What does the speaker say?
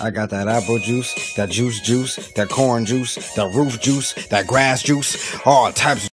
I got that apple juice, that juice juice, that corn juice, that roof juice, that grass juice, all types of